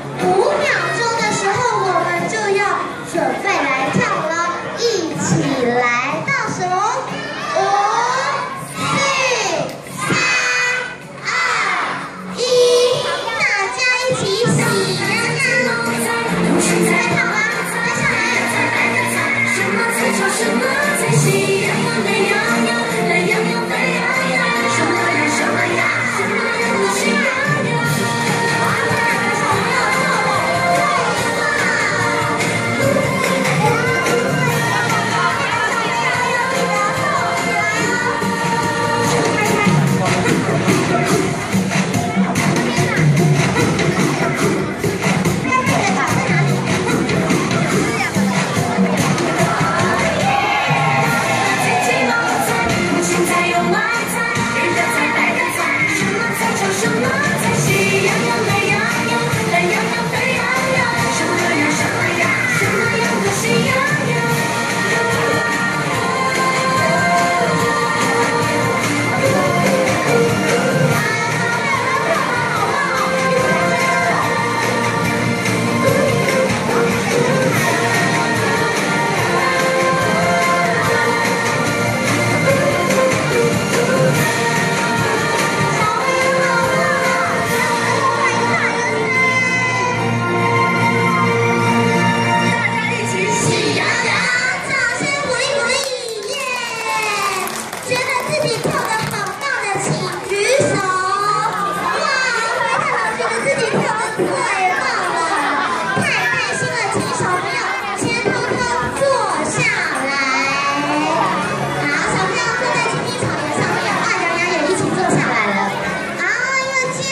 Ooh.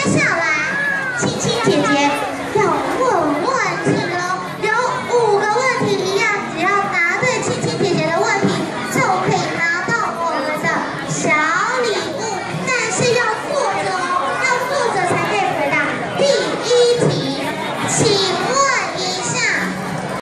笑。